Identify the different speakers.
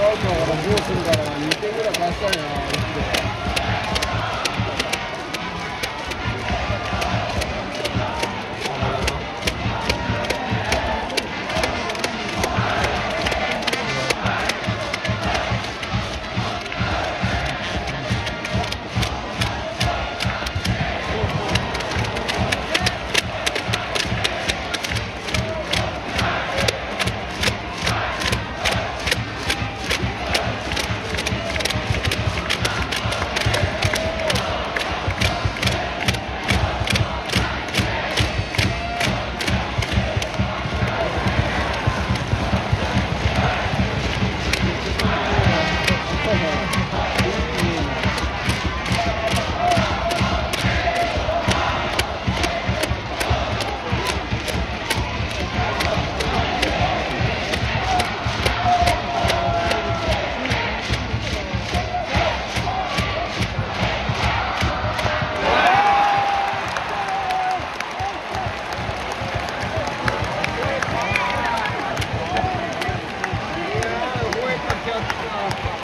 Speaker 1: アウトだからどうするから2点ぐらい返したいな。